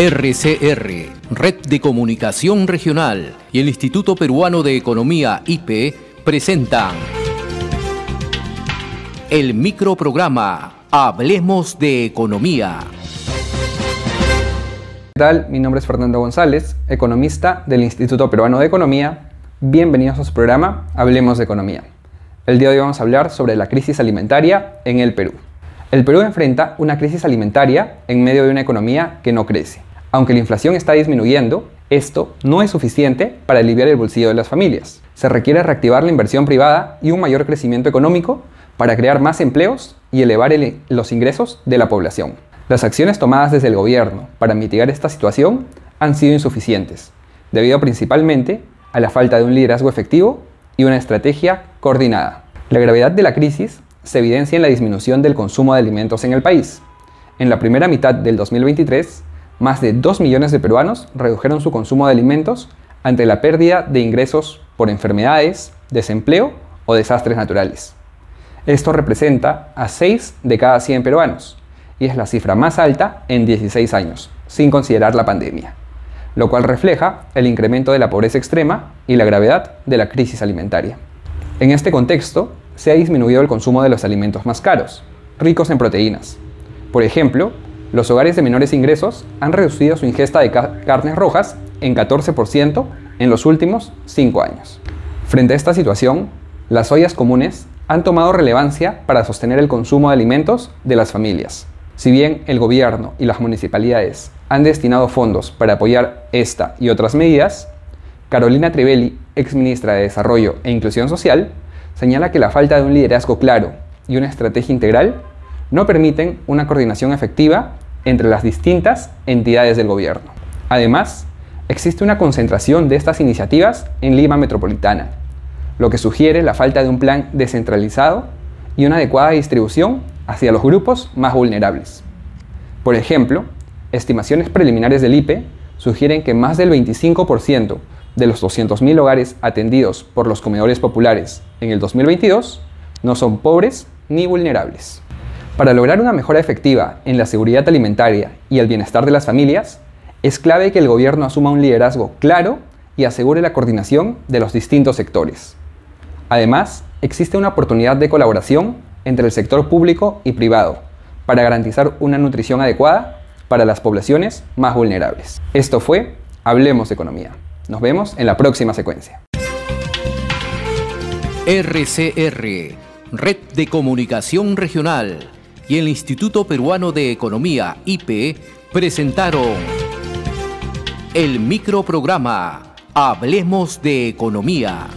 RCR, Red de Comunicación Regional y el Instituto Peruano de Economía IP presentan el microprograma Hablemos de Economía. ¿Qué tal? Mi nombre es Fernando González, economista del Instituto Peruano de Economía. Bienvenidos a su programa Hablemos de Economía. El día de hoy vamos a hablar sobre la crisis alimentaria en el Perú. El Perú enfrenta una crisis alimentaria en medio de una economía que no crece. Aunque la inflación está disminuyendo, esto no es suficiente para aliviar el bolsillo de las familias. Se requiere reactivar la inversión privada y un mayor crecimiento económico para crear más empleos y elevar los ingresos de la población. Las acciones tomadas desde el gobierno para mitigar esta situación han sido insuficientes, debido principalmente a la falta de un liderazgo efectivo y una estrategia coordinada. La gravedad de la crisis se evidencia en la disminución del consumo de alimentos en el país. En la primera mitad del 2023, más de 2 millones de peruanos redujeron su consumo de alimentos ante la pérdida de ingresos por enfermedades, desempleo o desastres naturales. Esto representa a 6 de cada 100 peruanos y es la cifra más alta en 16 años, sin considerar la pandemia, lo cual refleja el incremento de la pobreza extrema y la gravedad de la crisis alimentaria. En este contexto, se ha disminuido el consumo de los alimentos más caros, ricos en proteínas. Por ejemplo, los hogares de menores ingresos han reducido su ingesta de carnes rojas en 14% en los últimos 5 años. Frente a esta situación, las ollas comunes han tomado relevancia para sostener el consumo de alimentos de las familias. Si bien el gobierno y las municipalidades han destinado fondos para apoyar esta y otras medidas, Carolina Trivelli, exministra de Desarrollo e Inclusión Social, señala que la falta de un liderazgo claro y una estrategia integral no permiten una coordinación efectiva entre las distintas entidades del gobierno. Además, existe una concentración de estas iniciativas en Lima Metropolitana, lo que sugiere la falta de un plan descentralizado y una adecuada distribución hacia los grupos más vulnerables. Por ejemplo, estimaciones preliminares del IPE sugieren que más del 25% de los 200.000 hogares atendidos por los comedores populares en el 2022 no son pobres ni vulnerables. Para lograr una mejora efectiva en la seguridad alimentaria y el bienestar de las familias, es clave que el gobierno asuma un liderazgo claro y asegure la coordinación de los distintos sectores. Además, existe una oportunidad de colaboración entre el sector público y privado para garantizar una nutrición adecuada para las poblaciones más vulnerables. Esto fue Hablemos de Economía. Nos vemos en la próxima secuencia. RCR, Red de Comunicación Regional y el Instituto Peruano de Economía, IP, presentaron el microprograma Hablemos de Economía.